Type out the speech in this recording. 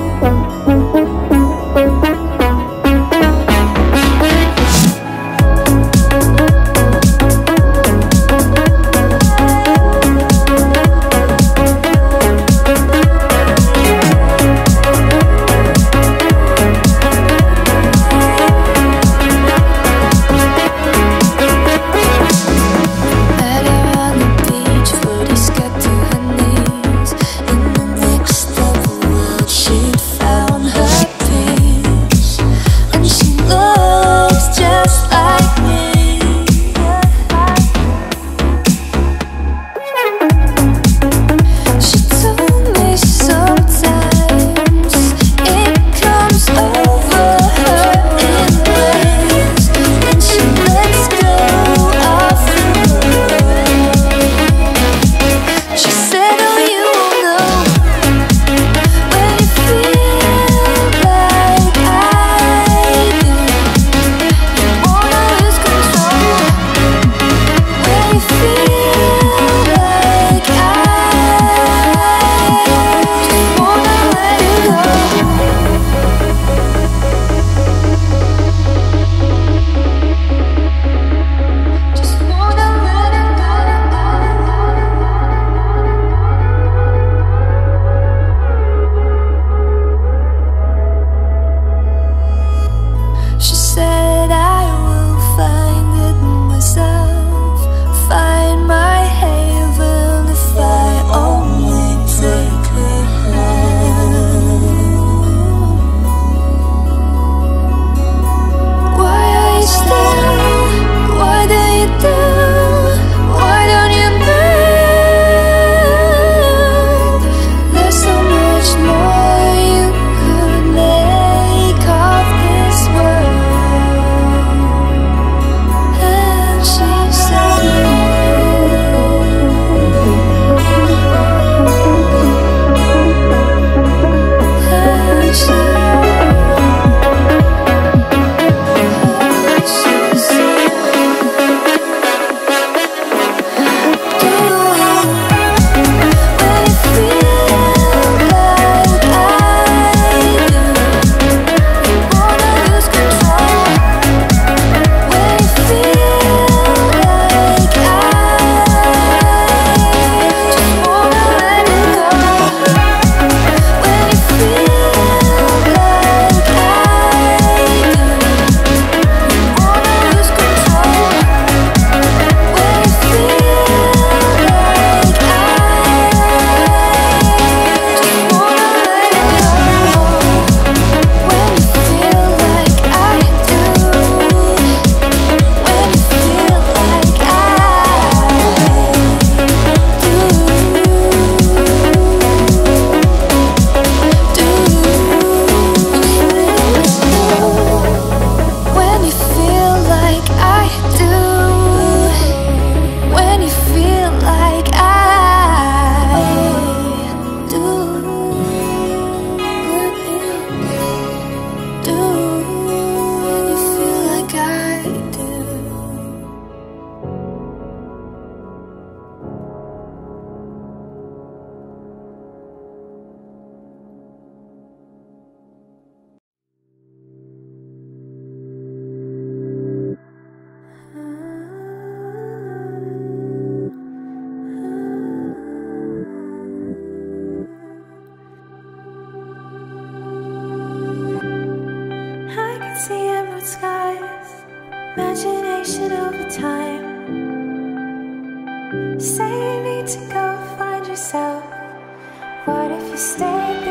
Oh, Say you need to go find yourself. What if you stay?